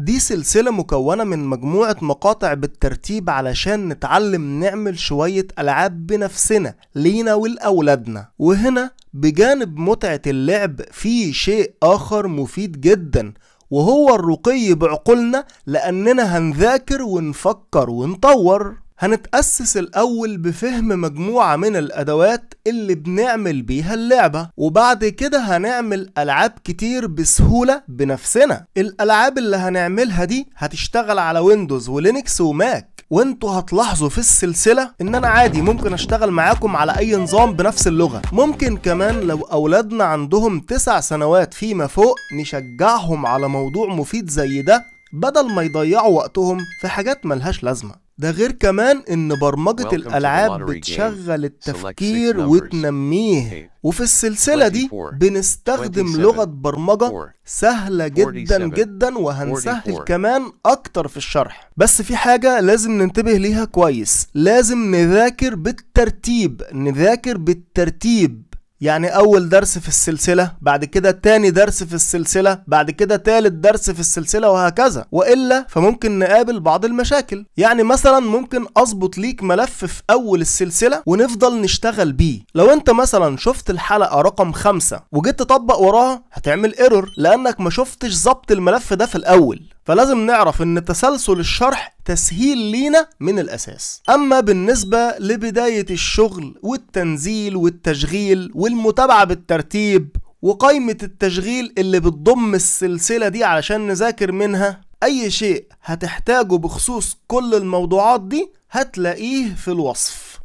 دي سلسلة مكونة من مجموعة مقاطع بالترتيب علشان نتعلم نعمل شوية ألعاب بنفسنا لينا ولأولادنا. وهنا بجانب متعة اللعب في شيء آخر مفيد جدا وهو الرقي بعقولنا لأننا هنذاكر ونفكر ونطور. هنتأسس الأول بفهم مجموعة من الأدوات اللي بنعمل بيها اللعبة. وبعد كده هنعمل ألعاب كتير بسهولة بنفسنا. الألعاب اللي هنعملها دي هتشتغل على Windows و Linux و Mac. وانتوا هتلاحظوا في السلسلة إن أنا عادي ممكن أشتغل معاكم على أي نظام بنفس اللغة. ممكن كمان لو أولادنا عندهم تسع سنوات فيما فوق نشجعهم على موضوع مفيد زي ده بدل ما يضيعوا وقتهم في حاجات ملهاش لازمة. ده غير كمان إن برمجة الألعاب. بتشغل التفكير. وتنميه. وفي السلسلة دي 24, بنستخدم 27, لغة برمجة 4, سهلة جدا 47, جدا وهنسهل 44. كمان أكتر في الشرح. بس في حاجة لازم ننتبه ليها كويس. لازم نذاكر بالترتيب. نذاكر بالترتيب. يعني أول درس في السلسلة بعد كده تاني درس في السلسلة بعد كده تالت درس في السلسلة وهكذا. وإلا فممكن نقابل بعض المشاكل. يعني مثلا ممكن أظبط ليك ملف في أول السلسلة ونفضل نشتغل بيه. لو أنت مثلا شفت الحلقة رقم خمسة وجيت تطبق وراها هتعمل ايرور لأنك ما شفتش ظبط الملف ده في الأول. فلازم نعرف إن تسلسل الشرح تسهيل لينا من الأساس. أما بالنسبة لبداية الشغل والتنزيل والتشغيل والمتابعة بالترتيب وقائمة التشغيل اللي بتضم السلسلة دي علشان نذاكر منها أي شيء هتحتاجه بخصوص كل الموضوعات دي هتلاقيه في الوصف.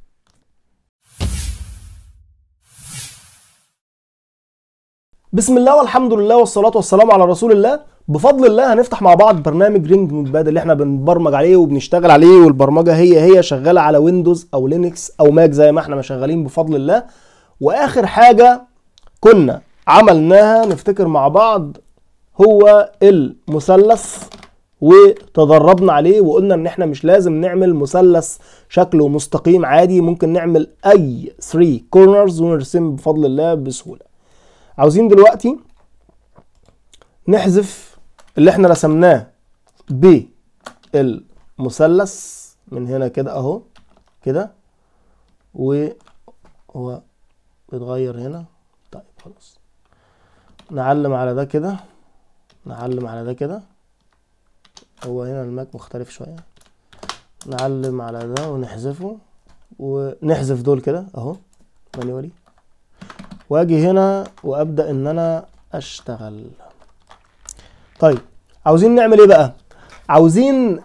بسم الله والحمد لله والصلاة والسلام على رسول الله. بفضل الله هنفتح مع بعض برنامج Ring Notepad اللي إحنا بنبرمج عليه وبنشتغل عليه والبرمجة هي هي شغالة على Windows أو Linux أو Mac زي ما إحنا ما شغالين بفضل الله. وآخر حاجة كنا عملناها نفتكر مع بعض هو المثلث وتدربنا عليه وقلنا إن إحنا مش لازم نعمل مثلث شكله مستقيم عادي ممكن نعمل أي 3 كورنرز ونرسم بفضل الله بسهولة. عاوزين دلوقتي نحذف اللي إحنا رسمناه بالمثلث من هنا كده اهو كده. وهو بيتغير هنا. طيب خلاص. نعلم على ده كده. نعلم على ده كده. هو هنا الماك مختلف شوية. نعلم على ده ونحذفه. ونحذف دول كده اهو مانيوالي. واجي هنا وأبدأ إن أنا أشتغل. طيب عاوزين نعمل إيه بقى؟ عاوزين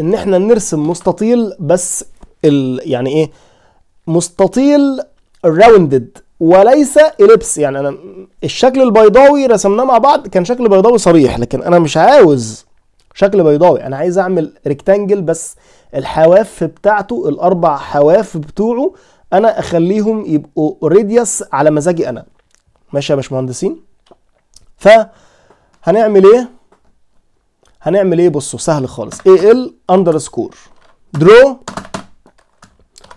إن إحنا نرسم مستطيل بس ال يعني إيه؟ مستطيل rounded وليس ellipse يعني أنا الشكل البيضاوي رسمناه مع بعض كان شكل بيضاوي صريح لكن أنا مش عاوز شكل بيضاوي. أنا عايز أعمل rectangle بس الحواف بتاعته الأربع حواف بتوعه أنا أخليهم يبقوا radius على مزاجي أنا. ماشي يا باشمهندسين؟ فهنعمل إيه؟ هنعمل إيه؟ بصوا سهل خالص. ال underscore draw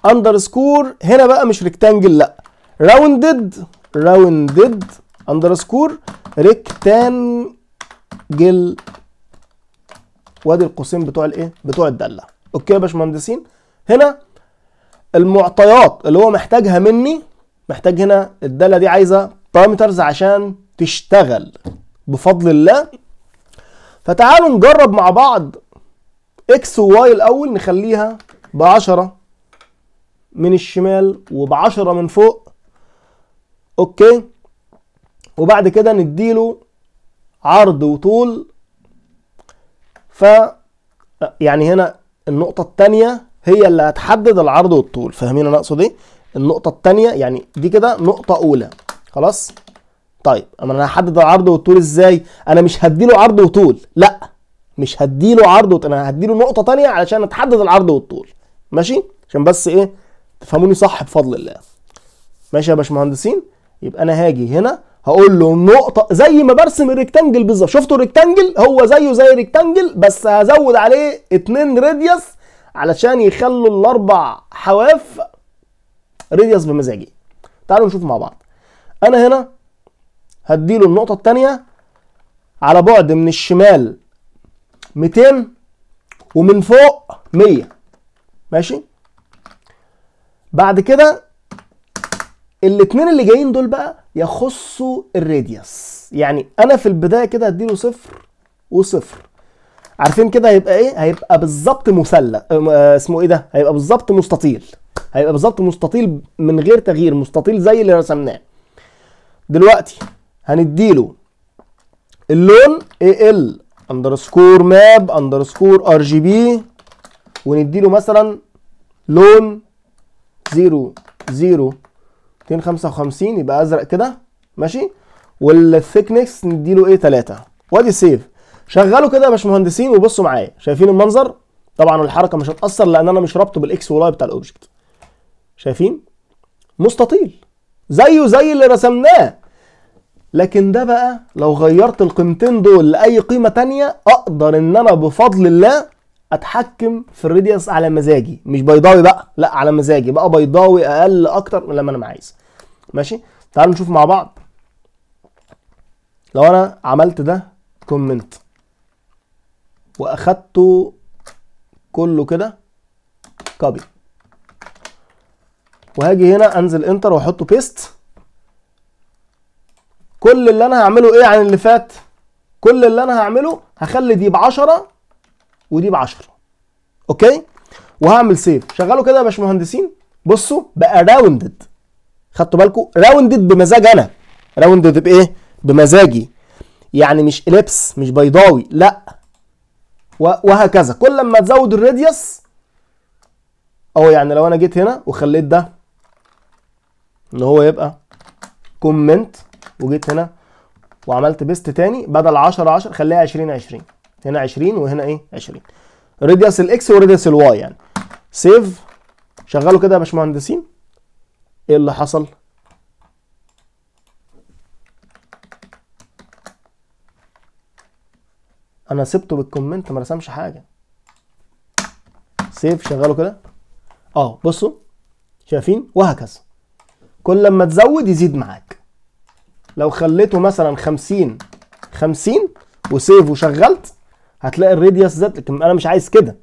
underscore هنا بقى مش rectangle لا. rounded rounded underscore rectangle وادي القوسين بتوع الايه؟ بتوع الداله okay يا باشمهندسين؟ هنا المعطيات اللي هو محتاجها مني محتاج هنا الداله دي عايزة parameters عشان تشتغل. بفضل الله. فتعالوا نجرب مع بعض x و y الأول نخليها بعشرة من الشمال وبعشرة من فوق. okay؟ وبعد كده نديله عرض وطول. ف يعني هنا النقطة التانية هي اللي هتحدد العرض والطول. فاهمين أنا اقصد إيه؟ النقطة التانية يعني دي كده نقطة أولى. خلاص؟ طيب أما أنا هحدد العرض والطول إزاي؟ أنا مش هديله عرض وطول لأ مش هديله عرض وطول أنا هديله نقطة تانية علشان أتحدد العرض والطول. ماشي؟ عشان بس إيه؟ تفهموني صح بفضل الله. ماشي يا باشمهندسين؟ يبقى أنا هاجي هنا هقول له نقطة زي ما برسم ال rectangle بالظبط. شفتوا ال rectangle؟ هو زيه زي ال rectangle بس هزود عليه اتنين radius علشان يخلوا الأربع حواف راديوس بمزاجي. تعالوا نشوف مع بعض. أنا هنا هديله النقطة التانية على بعد من الشمال 200 ومن فوق 100 ماشي؟ بعد كده الاثنين اللي جايين دول بقى يخصوا الراديوس. يعني أنا في البداية كده هديله صفر وصفر. عارفين كده هيبقى إيه؟ هيبقى بالظبط مثلث. آه، اسمه إيه ده؟ هيبقى بالظبط مستطيل. هيبقى بالظبط مستطيل من غير تغيير مستطيل زي اللي رسمناه. دلوقتي هنديله. اللون ال underscore map underscore RGB ونديله مثلا لون 0 0 255 يبقى أزرق كده. ماشي؟ وال thickness نديله إيه 3 وادي save شغلوا كده يا باشمهندسين وبصوا معايا. شايفين المنظر؟ طبعا الحركة مش هتأثر لأن أنا مش رابطه بال x وال y بتاع ال object شايفين؟ مستطيل. زيه زي اللي رسمناه. لكن ده بقى لو غيرت القيمتين دول لأي قيمة تانية أقدر إن أنا بفضل الله أتحكم في ال radius على مزاجي. مش بيضاوي بقى لا على مزاجي. بقى بيضاوي أقل أكتر من لما أنا عايز ماشي؟ تعالوا نشوف مع بعض. لو أنا عملت ده comment. واخدته كله كده copy وهاجي هنا أنزل enter وأحطه paste كل اللي أنا هعمله إيه عن اللي فات؟ كل اللي أنا هعمله هخلي دي ب 10 ودي ب 10 okay؟ وهعمل save شغلوا كده يا باشمهندسين. بصوا بقى rounded خدتوا بالكم rounded بمزاج أنا. rounded بإيه؟ بمزاجي. يعني مش ellipse مش بيضاوي لأ. وهكذا. كل ما تزود ال radius أو يعني لو أنا جيت هنا وخليت ده إن هو يبقى comment وجيت هنا وعملت paste تاني بدل 10 10 خليها 20 20 هنا 20 وهنا إيه؟ 20 radius ال x و radius ال y يعني. save شغلوا كده يا باشمهندسين. إيه اللي حصل؟ أنا سبته بال comment ما رسمش حاجة. save شغله كده. آه بصوا. شايفين؟ وهكذا. كل لما تزود يزيد معاك. لو خليته مثلا 50 50 و save وشغلت هتلاقي ال radius زاد. لكن أنا مش عايز كده.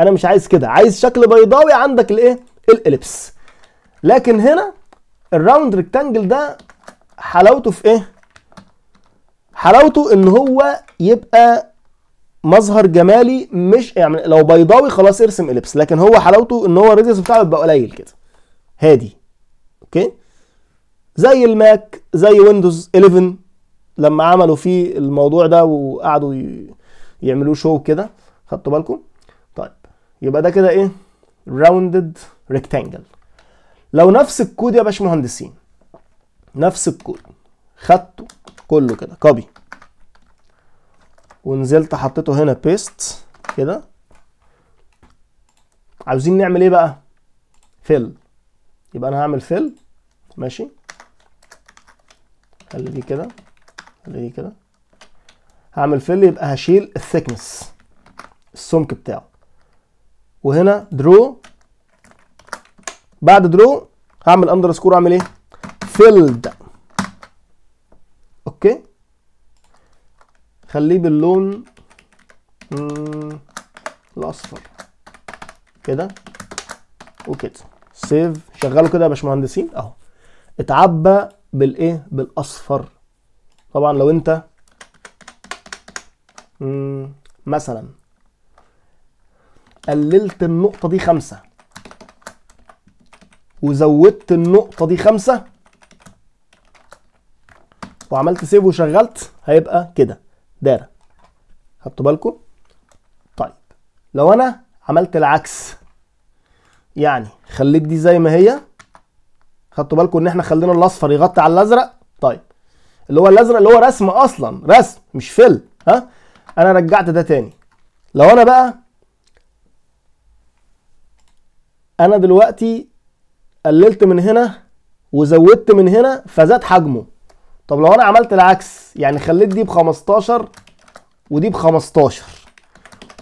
أنا مش عايز كده. عايز شكل بيضاوي عندك الإيه؟ ال ellipse. لكن هنا ال rounded rectangle ده حلاوته في إيه؟ حلاوته إن هو يبقى مظهر جمالي مش يعني لو بيضاوي خلاص ارسم ellipse. لكن هو حلاوته إن هو ال radius بتاعه يبقى قليل كده. هادي. okay؟ زي ال Mac زي Windows 11 لما عملوا فيه الموضوع ده وقعدوا يعملوه show كده خدتوا بالكم؟ طيب يبقى ده كده إيه؟ rounded rectangle لو نفس الكود يا باشمهندسين نفس الكود خدته كله كده copy ونزلت حطيته هنا paste كده. عاوزين نعمل إيه بقى؟ fill يبقى أنا هعمل fill ماشي. خلي دي كده خلي دي كده. هعمل fill يبقى هشيل ال thickness السمك بتاعه. وهنا draw بعد draw هعمل underscore أعمل إيه؟ filled okay؟ خليه باللون الأصفر. كده؟ وكده سيف شغله كده يا باشمهندسين. أهو. اتعبى بالايه؟ بالاصفر. طبعا لو انت مثلا قللت النقطة دي خمسة وزودت النقطة دي خمسة وعملت سيف وشغلت هيبقى كده. دايرة. خدتوا بالكم؟ طيب. لو أنا عملت العكس يعني خليت دي زي ما هي خدتوا بالكم ان إحنا خلينا الاصفر يغطي على الازرق؟ طيب. اللي هو الازرق اللي هو رسم أصلا رسم مش فل ها؟ أنا رجعت ده تاني. لو أنا بقى أنا دلوقتي قللت من هنا وزودت من هنا فزاد حجمه. طب لو أنا عملت العكس يعني خليت دي ب 15 ودي ب 15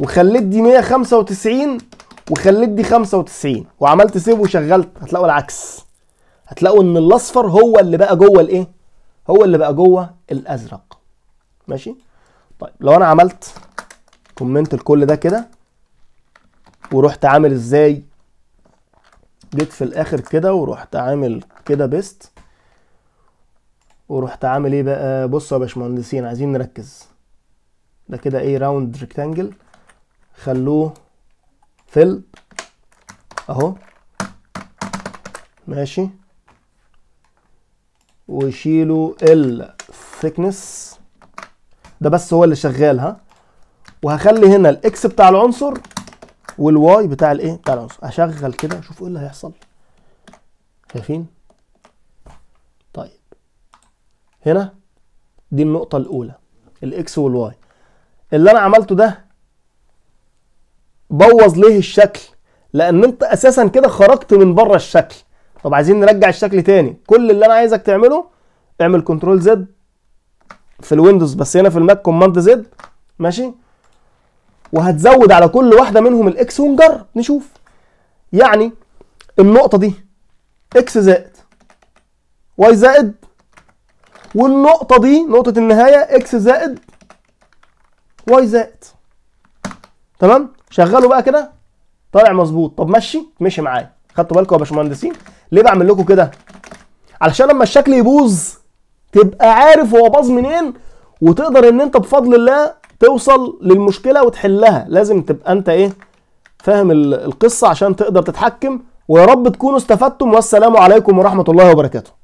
وخليت دي 195 وخليت دي 95 وعملت save وشغلت هتلاقوا العكس. هتلاقوا إن الأصفر هو اللي بقى جوه الإيه؟ هو اللي بقى جوه الأزرق. ماشي؟ طيب لو أنا عملت comment لكل ده كده ورحت عامل إزاي؟ جيت في الآخر كده ورحت عامل كده paste ورحت عامل إيه بقى؟ بصوا يا باشمهندسين عايزين نركز. ده كده إيه؟ round rectangle خلوه fill أهو. ماشي؟ وشيلوا ال thickness ده بس هو اللي شغال ها؟ وهخلي هنا ال X بتاع العنصر وال Y بتاع الايه بتاع العنصر. هشغل كده أشوف إيه اللي هيحصل. شايفين؟ طيب. هنا دي النقطة الأولى ال X وال Y اللي أنا عملته ده بوظ ليه الشكل؟ لأن أنت أساسا كده خرجت من بره الشكل. طب عايزين نرجع الشكل تاني. كل اللي أنا عايزك تعمله اعمل control Z في الويندوز بس هنا في الماك command Z ماشي؟ وهتزود على كل واحدة منهم ال X ونجرب نشوف. يعني النقطة دي X زائد Y زائد والنقطة دي نقطة النهاية X زائد Y زائد. تمام؟ شغلوا بقى كده؟ طالع مظبوط. طب مشي؟ مشي معايا. خدتوا بالكم يا باشمهندسين؟ ليه بعمل لكم كده؟ علشان لما الشكل يبوظ تبقى عارف هو باظ منين وتقدر إن أنت بفضل الله توصل للمشكلة وتحلها. لازم تبقى أنت إيه فاهم القصة عشان تقدر تتحكم. ويا رب تكونوا استفدتم والسلام عليكم ورحمة الله وبركاته.